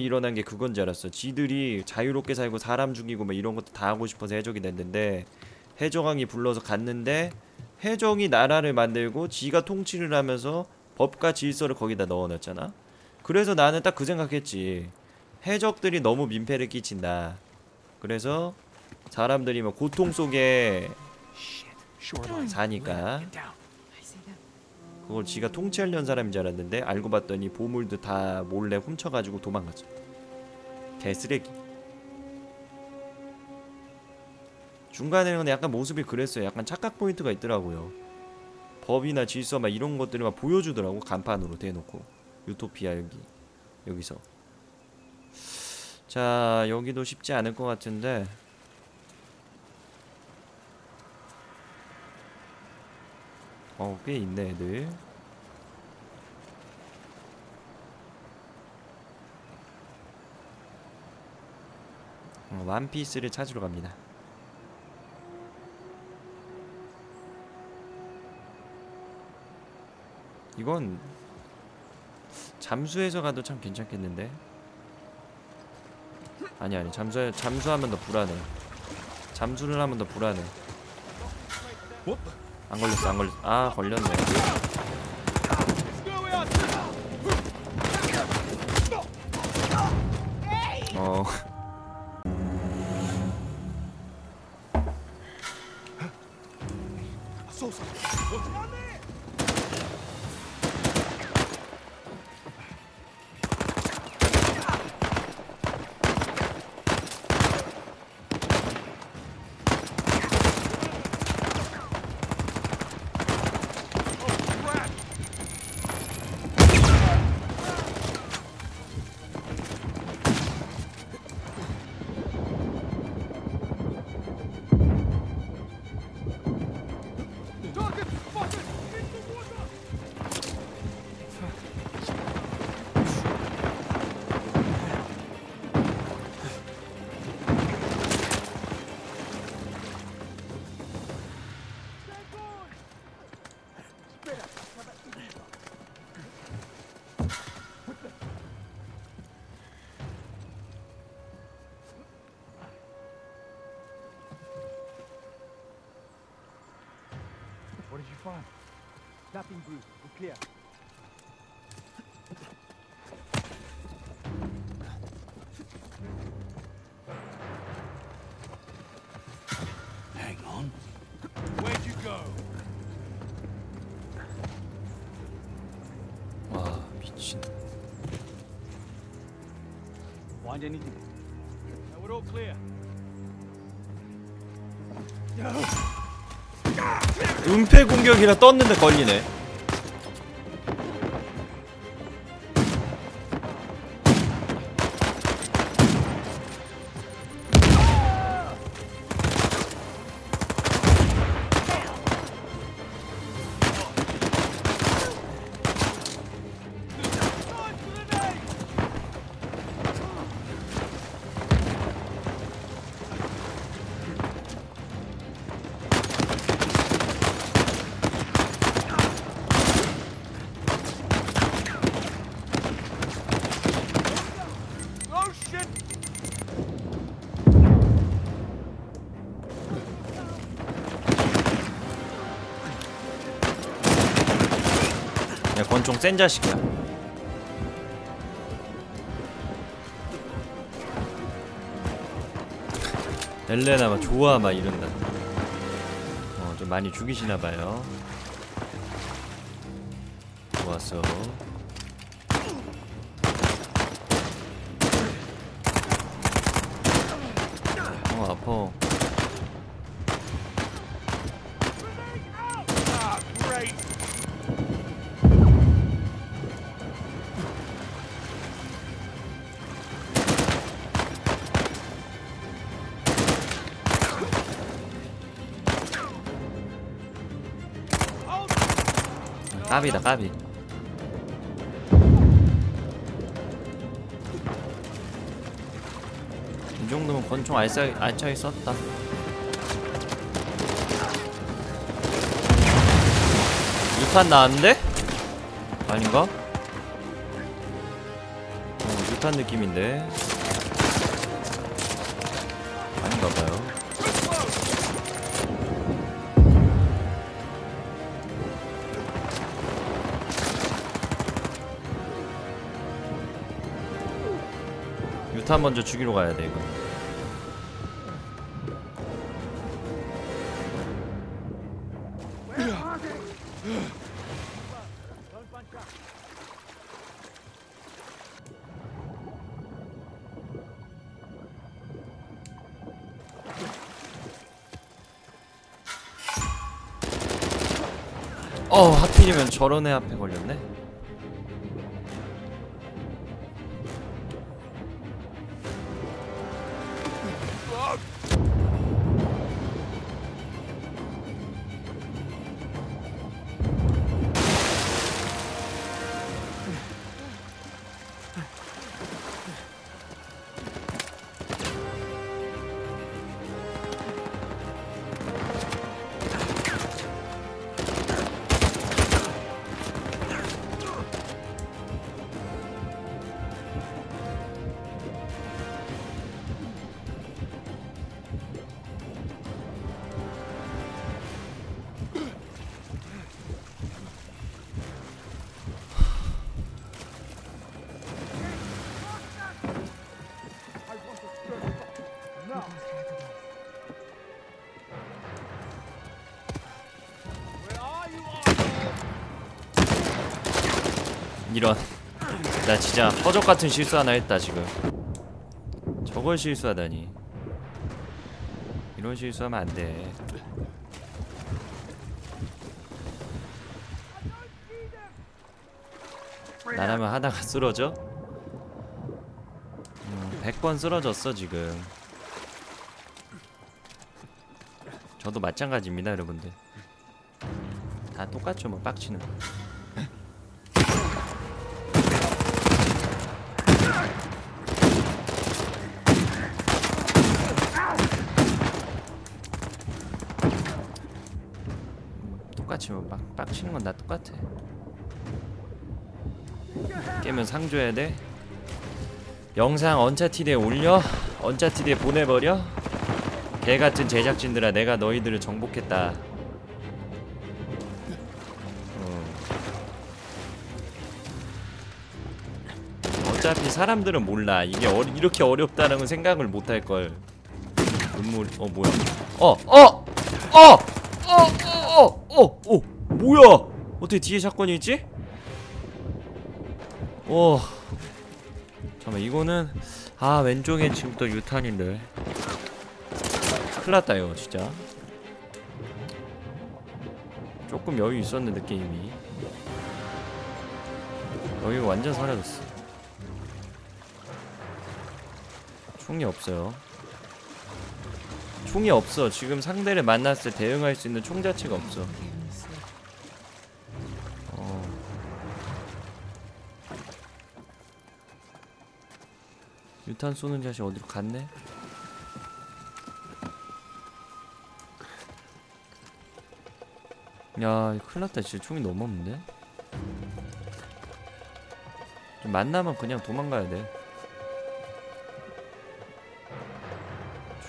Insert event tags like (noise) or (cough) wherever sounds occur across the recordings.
일어난 게 그건 줄 알았어. 지들이 자유롭게 살고 사람 죽이고 뭐 이런 것도 다 하고 싶어서 해적이 됐는데 해적왕이 불러서 갔는데 해적이 나라를 만들고 지가 통치를 하면서 법과 질서를 거기다 넣어놨잖아. 그래서 나는 딱 그 생각했지. 해적들이 너무 민폐를 끼친다. 그래서 사람들이 뭐 고통 속에 사니까 그걸 지가 통치하려는 사람인 줄 알았는데 알고 봤더니 보물도 다 몰래 훔쳐가지고 도망갔어. 개쓰레기. 중간에는 약간 모습이 그랬어요. 약간 착각 포인트가 있더라고요. 법이나 질서 막 이런 것들을 막 보여주더라고 간판으로 대놓고 유토피아 여기 여기서. 자 여기도 쉽지 않을 것 같은데 어, 꽤 있네, 애들. 어, 원피스를 찾으러 갑니다. 이건 잠수해서 가도 참 괜찮겠는데? 아니 아니 잠수 잠수하면 더 불안해. 잠수를 하면 더 불안해. 안 걸렸어 안 걸렸어 아 걸렸네 fine. Nothing bruised. We're clear. Hang on. Where'd you go? Wow, 미친. Find anything? Now we're all clear. 은폐 공격이라 떴는데 걸리네 권총 센 자식이야. 엘레나 막 좋아 막 이런다. 어 좀 많이 죽이시나봐요. 좋았어. 어 까비다 까비 이 정도면 권총 알싸, 알차게 썼다 유탄 나왔는데? 아닌가? 어, 유탄 느낌인데 아닌가 봐요. 유탄 먼저 죽이러 가야 돼 이거. 어 하필이면 저런 애 앞에 걸렸네. 나 진짜 허적 같은 실수 하나 했다 지금. 저걸 실수하다니. 이런 실수하면 안돼. 나라면 하다가 쓰러져? 음, 100번 쓰러졌어 지금. 저도 마찬가지입니다 여러분들. 다 똑같죠 뭐 빡치는 치는 건다 똑같아. 깨면 상 줘야 돼. 영상 언차티드에 올려. 언차티드에 보내버려. 개 같은 제작진들아, 내가 너희들을 정복했다. 어. 어차피 사람들은 몰라. 이게 어, 이렇게 어렵다는 건 생각을 못 할 걸. 눈물. 어 뭐야? 어 어! 어! 어! 어! 어! 어! 뭐야? 어떻게 뒤에 샷건이 있지? 와 잠깐만 이거는 아 왼쪽에 지금부터 유탄인데 큰일났다 이거 진짜 조금 여유 있었는데 게임이 여유가 완전 사라졌어 총이 없어요 총이 없어. 지금 상대를 만났을 때 대응할 수 있는 총 자체가 없어. 어. 유탄 쏘는 자식 어디로 갔네? 야, 이거 큰일 났다. 진짜 총이 너무 없는데? 좀 만나면 그냥 도망가야 돼.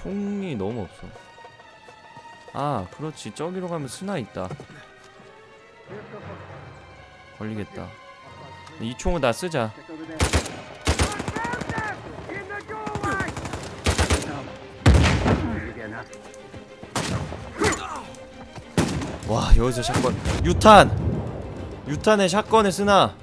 총이 너무 없어. 아, 그렇지. 저기로 가면 스나 있다. 걸리겠다. 이 총은 다 쓰자. 와, 여기서 샷건. 유탄! 유탄에 샷건에 쓰나?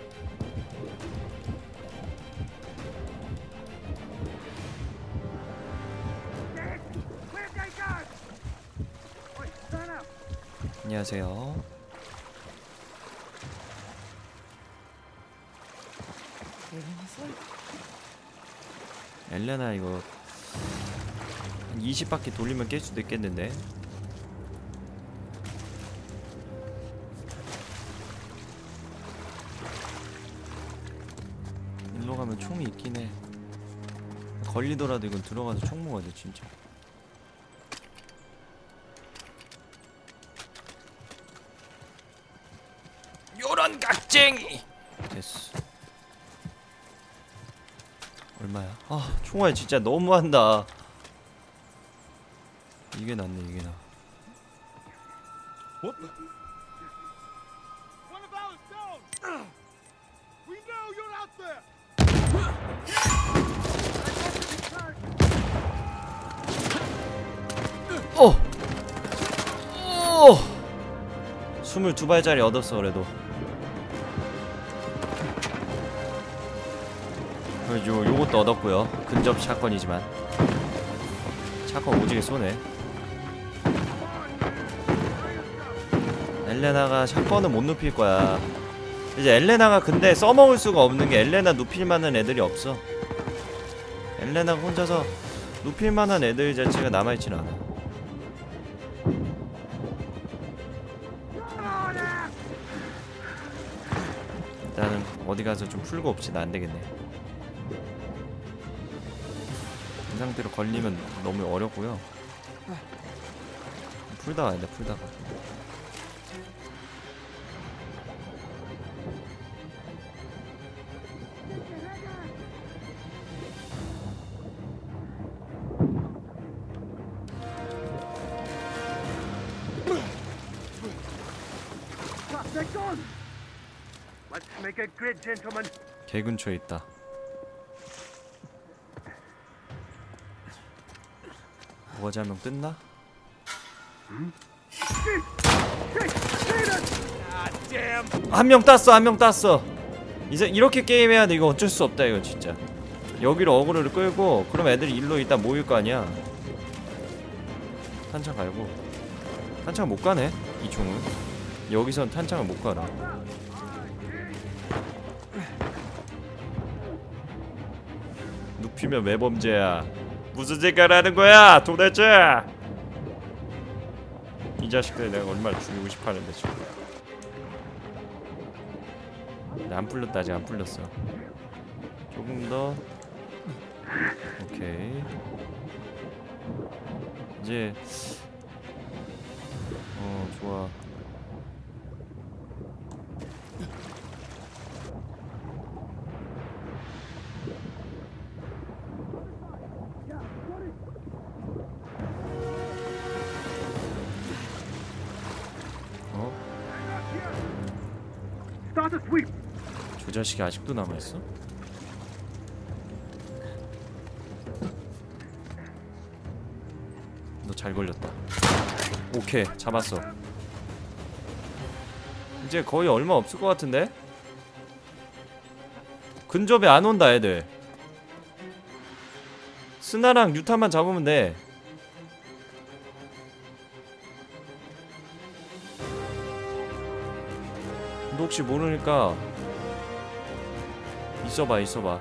안녕하세요. 엘레나 이거 한 20바퀴 돌리면 깰 수도 있겠는데. 총이 있긴 해. 걸리더라도 이건 들어가서 총 먹어야 돼 진짜. 요런 각쟁이 됐어 얼마야? 아 총알 진짜 너무한다 이게 낫네 이게 나 out there! 어! 어! 22발짜리 얻었어 그래도. 어, 요, 요것도 얻었고요. 근접 샷건이지만. 샷건 오지게 쏘네. 엘레나가 샷건은 못 눕힐 거야. 이제 엘레나가 근데 써먹을 수가 없는 게 엘레나 눕힐 만한 애들이 없어. 엘레나가 혼자서 눕힐 만한 애들 자체가 남아있진 않아 어디 가서 좀 풀고 옵시다 안 되겠네. 이 상태로 걸리면 너무 어렵고요. 풀다가 안돼 풀다가. Stop, they're gone! 개 근처에 있다. 뭐지 한명 뜬나? 한 명 땄어 한 명 땄어. 이제 이렇게 게임해야 돼 이거 어쩔 수 없다 이거 진짜. 여기로 어그로를 끌고 그럼 애들이 일로 일단 모일 거 아니야. 탄창 갈고. 탄창 못 가네 이 총은. 여기선 탄창을 못 가라 눕히면 왜 범죄야. 무슨 하는 거야 도대체? 이 자식들 내가 얼마나 죽이고 싶어 하는데 지금. 안 풀렸다 아직 안 풀렸어. 조금 더. 오케이. 이제 어 좋아 저 자식이 아직도 남아있어? 너 잘 걸렸다. 오케이 잡았어. 이제 거의 얼마 없을 것 같은데? 근접에 안 온다 애들. 스나랑 뉴타만 잡으면 돼 너 혹시 모르니까 있어봐 있어봐.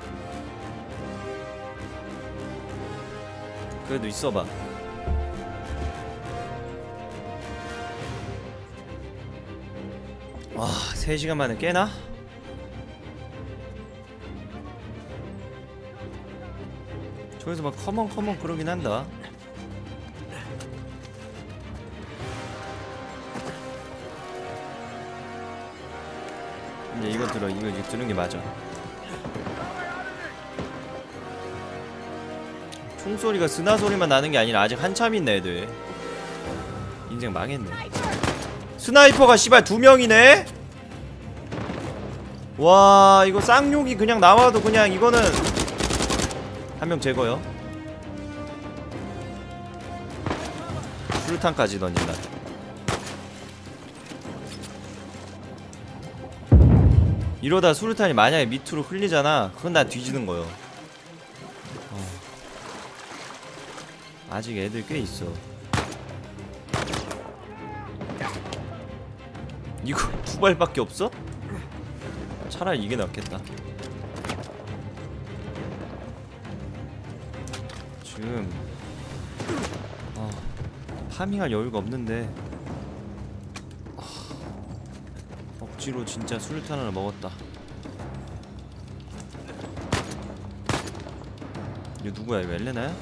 그래도 있어봐. 와 3시간 만에 깨나? 저기서 막 커먼 커먼 그러긴 한다 들어 이거 들은 게 맞아. 총소리가 스나 소리만 나는 게 아니라 아직 한참 있네 애들. 인생 망했네. sniper가 씨발 두 명이네? 와 이거 쌍욕이 그냥 나와도 그냥 이거는 한 명 제거요. 수류탄까지 던진다 이러다 수류탄이 만약에 밑으로 흘리잖아. 그건 나 뒤지는 거요. 어. 아직 애들 꽤 있어. 이거 (laughs) 두 발밖에 없어? 차라리 이게 낫겠다. 지금 어, 파밍할 여유가 없는데 억지로 진짜 수류탄 하나 먹었다. 이거 누구야? 이거 엘레나야?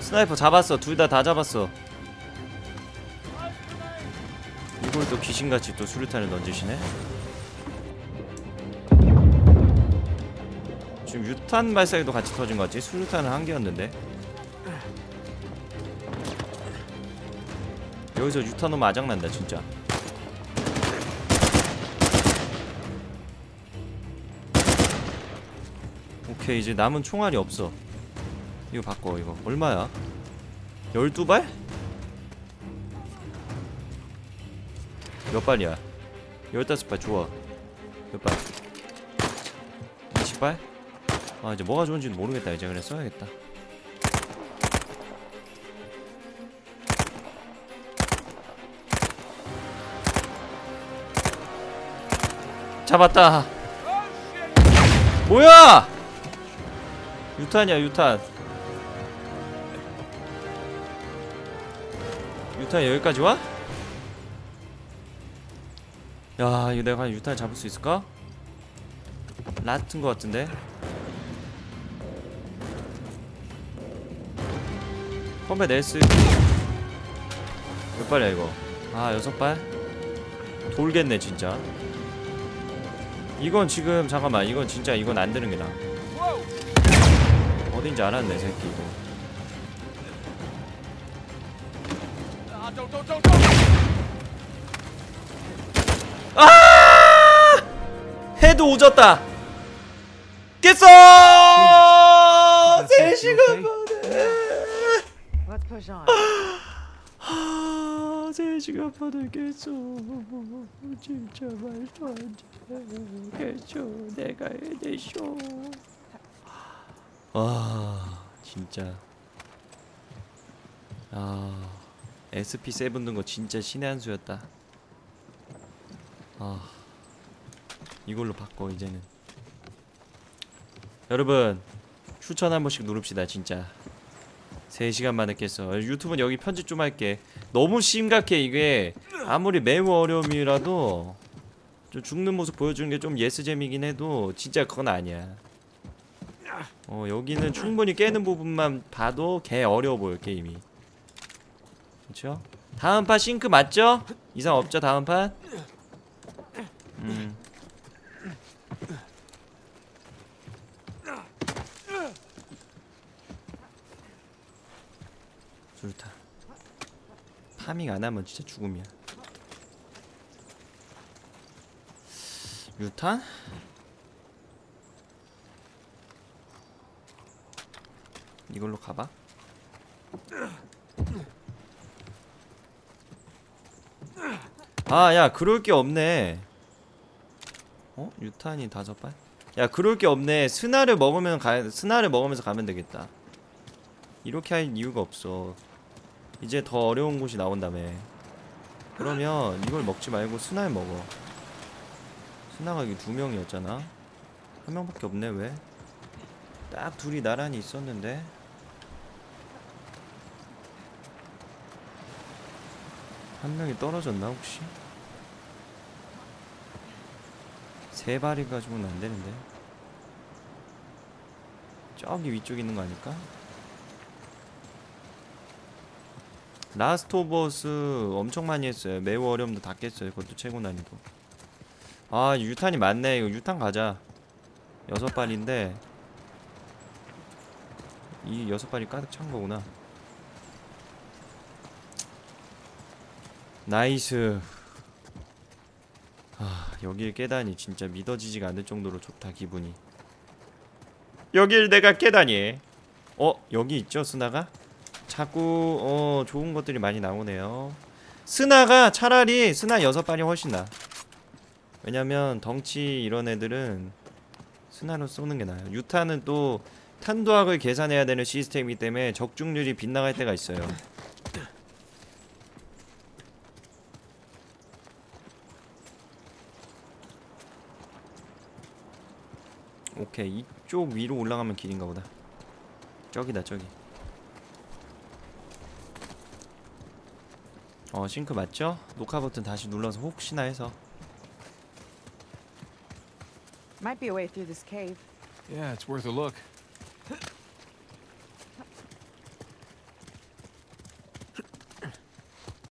sniper 잡았어. 둘 다다 잡았어. 이걸 또또 귀신같이 또 수류탄을 던지시네? 지금 유탄 발사기도 같이 터진 것 같지? 수류탄은 한 개였는데 여기서 유탄 오면 아장난다 진짜 오케이 이제 남은 총알이 없어 이거 바꿔 이거 얼마야? 12발? 몇 발이야? 15발 좋아 몇 발? 20발? 아 이제 뭐가 좋은지 모르겠다 이제 그래 써야겠다 잡았다. 뭐야? 유탄이야 유탄. 유탄 여기까지 와? 야 이거 내가 과연 유탄 잡을 수 있을까? 거 같은데. 컴뱃 S 몇 발이야 이거? 아 여섯 발? 돌겠네 진짜 이건 지금 잠깐만 이건 진짜 이건 안 되는 게 나아 어딘지 알았네 새끼 이거 아! 헤드 오졌다. 깼어! (laughs) 3시간 만에. Let's push on. 아, 3시간 만에 깼어. 진짜 말도 안 돼. 깼어. 내가 해냈어. 와, 진짜. 아, SP7 든거 진짜 신의 한 수였다. 아 이걸로 바꿔 이제는 여러분 추천 한 번씩 누릅시다 진짜 3시간 만에 깼어 유튜브는 여기 편집 좀 할게 너무 심각해 이게 아무리 매우 어려움이라도 좀 죽는 모습 보여주는 게 좀 예스잼이긴 해도 진짜 그건 아니야 어 여기는 충분히 깨는 부분만 봐도 개 어려워 보여 게임이 그쵸? 다음 판 싱크 맞죠? 이상 없죠 다음 판? 음. 좋다. 파밍 안 하면 진짜 죽음이야. 유탄? 이걸로 가봐. 아, 야, 그럴 게 없네. 어? 유탄이 다섯 발? 야 그럴 게 없네 스나를 먹으면 가 스나를 먹으면서 가면 되겠다 이렇게 할 이유가 없어 이제 더 어려운 곳이 나온다며 그러면 이걸 먹지 말고 스나를 먹어 스나가 여기 두 명이었잖아 한 명밖에 없네 왜? 딱 둘이 나란히 있었는데 한 명이 떨어졌나 혹시? 세 발이 가지고는 안 되는데. 저기 위쪽에 있는 거 아닐까? 라스트 오브 어스 엄청 많이 했어요. 매우 어려움도 다 깼어요. 그것도 최고 난이도. 아, 유탄이 많네. 이거 유탄 가자. 여섯 발인데 이 여섯 발이 가득 찬 거구나. nice. 아 여길 깨다니 진짜 믿어지지가 않을 정도로 좋다 기분이 여길 내가 깨다니 어 여기 있죠 스나가 자꾸 어 좋은 것들이 많이 나오네요. 스나가 차라리 스나 여섯 발이 훨씬 나 왜냐면 덩치 이런 애들은 스나로 쏘는 게 나아요. 유탄은 또 탄도학을 계산해야 되는 시스템이기 때문에 적중률이 빗나갈 때가 있어요. 오케이. 이쪽 위로 올라가면 길인가 보다. 저기다 저기 어 싱크 맞죠? 녹화 버튼 다시 눌러서 혹시나 해서 Might be a way through this cave. Yeah, it's worth a look.